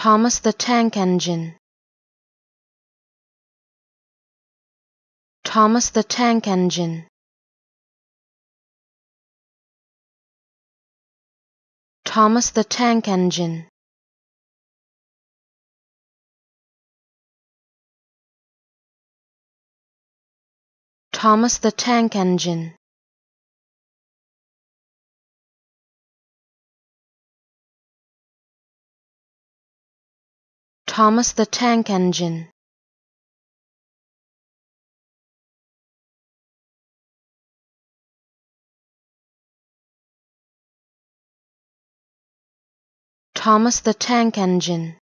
Thomas the Tank Engine. Thomas the Tank Engine. Thomas the Tank Engine. Thomas the Tank Engine Thomas the Tank Engine. Thomas the Tank Engine